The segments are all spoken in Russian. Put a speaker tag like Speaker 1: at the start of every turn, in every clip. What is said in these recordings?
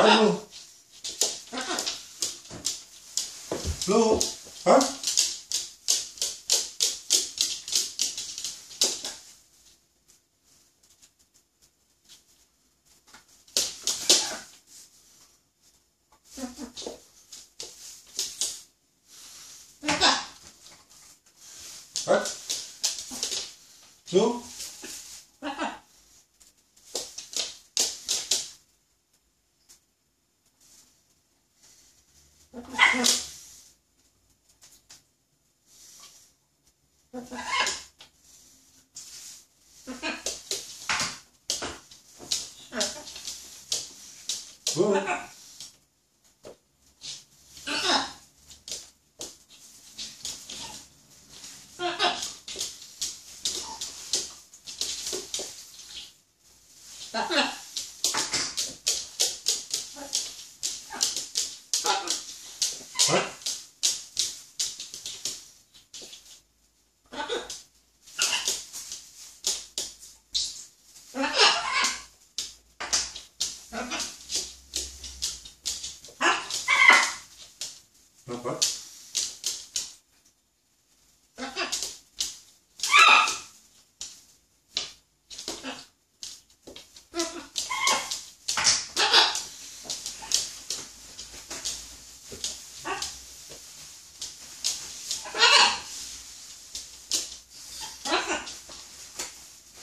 Speaker 1: Hello. Hello. Huh? Huh? Hello? Boom. Ha ha! Ну-ка.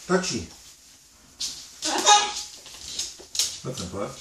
Speaker 1: Такси. Вот так.